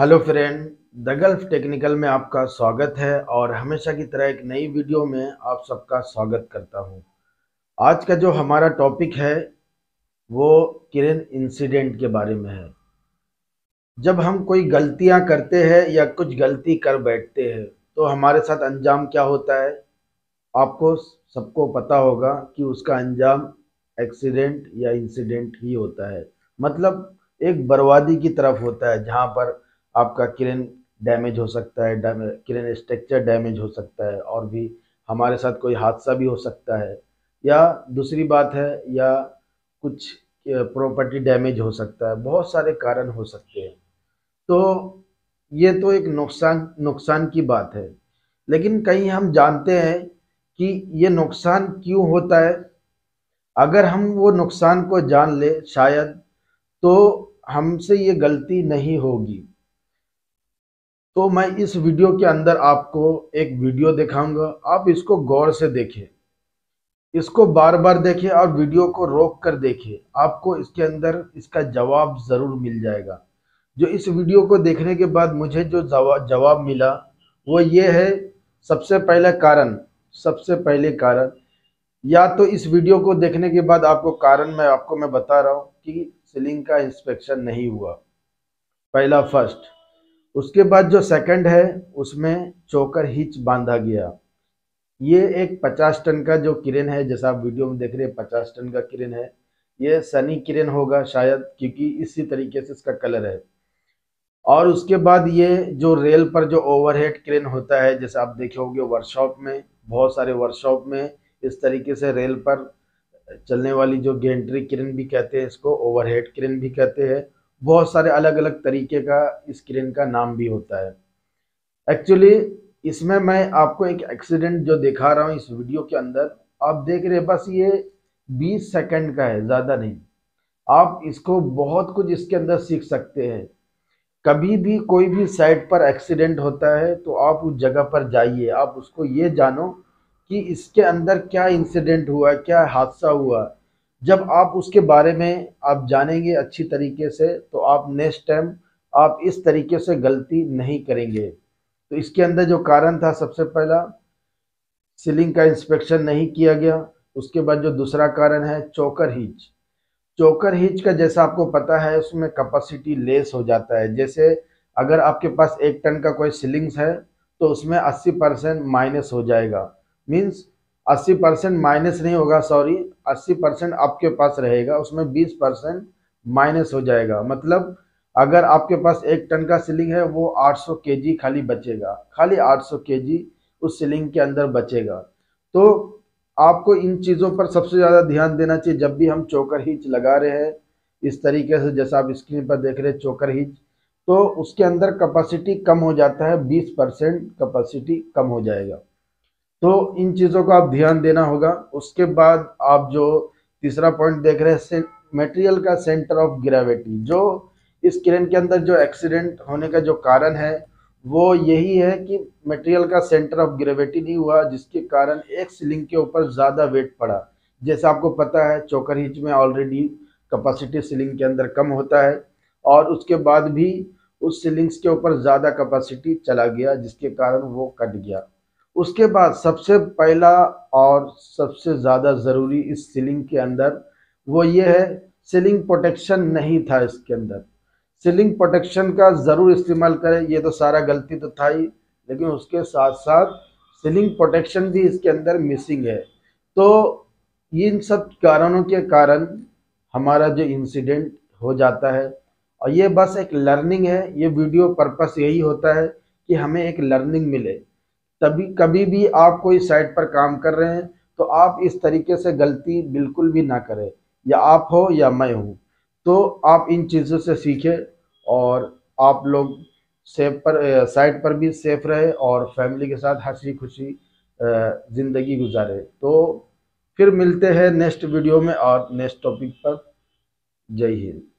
Hello friend, the gulf technical में आपका स्वागत है और हमेशा की तरह एक नई वीडियो में आप सबका स्वागत करता हूँ। आज का जो हमारा टॉपिक है, वो किरण इंसिडेंट के बारे में है। जब हम कोई गलतियाँ करते हैं या कुछ गलती कर बैठते हैं तो हमारे साथ अंजाम क्या होता है? आपको सबको पता होगा कि उसका अंजाम एक्सीडेंट या इंसिडेंट ही होता है। मतलब एक बर्बादी की तरफ़ होता है, जहाँ पर आपका किरण डैमेज हो सकता है किरण स्ट्रक्चर डैमेज हो सकता है और भी हमारे साथ कोई हादसा भी हो सकता है। या दूसरी बात है, या कुछ प्रॉपर्टी डैमेज हो सकता है, बहुत सारे कारण हो सकते हैं। तो ये तो एक नुकसान नुकसान की बात है। लेकिन कहीं हम जानते हैं कि ये नुकसान क्यों होता है? अगर हम वो नुकसान को जान ले शायद तो हमसे ये गलती नहीं होगी। तो मैं इस वीडियो के अंदर आपको एक वीडियो दिखाऊँगा। आप इसको गौर से देखें इसको बार बार देखें और वीडियो को रोक कर देखें आपको इसके अंदर इसका जवाब ज़रूर मिल जाएगा। जो इस वीडियो को देखने के बाद मुझे जो जवाब मिला, वो ये है, सबसे पहला कारण, सबसे पहले कारण। या तो इस वीडियो को देखने के बाद आपको कारण मैं, आपको मैं बता रहा हूँ कि सीलिंग का इंस्पेक्शन नहीं हुआ। पहला फ़र्स्ट। उसके बाद जो सेकंड है, उसमें चोकर हिच बांधा गया। ये एक पचास टन का जो किरण है, जैसा आप वीडियो में देख रहे हैं, पचास टन का किरण है। ये सनी किरण होगा शायद, क्योंकि इसी तरीके से इसका कलर है। और उसके बाद ये जो रेल पर जो ओवरहेड क्रेन होता है, जैसे आप देखे होंगे वर्कशॉप में, बहुत सारे वर्कशॉप में इस तरीके से रेल पर चलने वाली जो गेंट्री क्रेन भी कहते हैं, इसको ओवरहेड क्रेन भी कहते हैं। बहुत सारे अलग अलग तरीके का स्क्रीन का नाम भी होता है। एक्चुअली इसमें मैं आपको एक एक्सीडेंट जो दिखा रहा हूँ इस वीडियो के अंदर, आप देख रहे हैं, बस ये 20 सेकंड का है, ज़्यादा नहीं। आप इसको बहुत कुछ इसके अंदर सीख सकते हैं। कभी भी कोई भी साइट पर एक्सीडेंट होता है तो आप उस जगह पर जाइए। आप उसको ये जानो कि इसके अंदर क्या इंसिडेंट हुआ, क्या हादसा हुआ। जब आप उसके बारे में आप जानेंगे अच्छी तरीके से तो आप नेक्स्ट टाइम आप इस तरीके से गलती नहीं करेंगे। तो इसके अंदर जो कारण था सबसे पहला, सीलिंग का इंस्पेक्शन नहीं किया गया। उसके बाद जो दूसरा कारण है, चोकर हिच। चोकर हीच का जैसा आपको पता है, उसमें कैपेसिटी लेस हो जाता है। जैसे अगर आपके पास एक टन का कोई सीलिंग्स है तो उसमें 80 परसेंट माइनस हो जाएगा। मीन्स अस्सी परसेंट माइनस नहीं होगा, सॉरी, अस्सी परसेंट आपके पास रहेगा, उसमें बीस परसेंट माइनस हो जाएगा। मतलब अगर आपके पास एक टन का सीलिंग है, वो आठ 800 केजी खाली बचेगा। खाली आठ 800 केजी उस सीलिंग के अंदर बचेगा। तो आपको इन चीज़ों पर सबसे ज़्यादा ध्यान देना चाहिए। जब भी हम चोकर हीच लगा रहे हैं, इस तरीके से जैसा आप स्क्रीन पर देख रहे हैं चोकर हीच तो उसके अंदर कैपेसिटी कम हो जाता है 20 परसेंट कैपेसिटी कम हो जाएगा। तो इन चीज़ों को आप ध्यान देना होगा। उसके बाद आप जो तीसरा पॉइंट देख रहे हैं मटेरियल का सेंटर ऑफ़ ग्रेविटी जो इस क्रेन के अंदर जो एक्सीडेंट होने का जो कारण है, वो यही है कि मटेरियल का सेंटर ऑफ़ ग्रेविटी नहीं हुआ, जिसके कारण एक सीलिंग के ऊपर ज़्यादा वेट पड़ा। जैसे आपको पता है, चोकर हिच में ऑलरेडी कैपेसिटी सीलिंग के अंदर कम होता है, और उसके बाद भी उस सीलिंग्स के ऊपर ज़्यादा कैपेसिटी चला गया, जिसके कारण वो कट गया। उसके बाद सबसे पहला और सबसे ज़्यादा ज़रूरी इस सीलिंग के अंदर वो ये है, सीलिंग प्रोटेक्शन नहीं था इसके अंदर। सीलिंग प्रोटेक्शन का ज़रूर इस्तेमाल करें, ये तो सारा गलती तो था ही, लेकिन उसके साथ साथ सीलिंग प्रोटेक्शन भी इसके अंदर मिसिंग है। तो इन सब कारणों के कारण हमारा जो इंसिडेंट हो जाता है, और ये बस एक लर्निंग है, ये वीडियो पर्पस यही होता है कि हमें एक लर्निंग मिले। तभी, कभी भी आप कोई साइट पर काम कर रहे हैं तो आप इस तरीके से गलती बिल्कुल भी ना करें। या आप हो या मैं हूँ। तो आप इन चीज़ों से सीखें और आप लोग सेफ़ पर साइट पर भी सेफ़ रहे और फैमिली के साथ हँसी खुशी ज़िंदगी गुजारे। तो फिर मिलते हैं नेक्स्ट वीडियो में और नेक्स्ट टॉपिक पर। जय हिंद।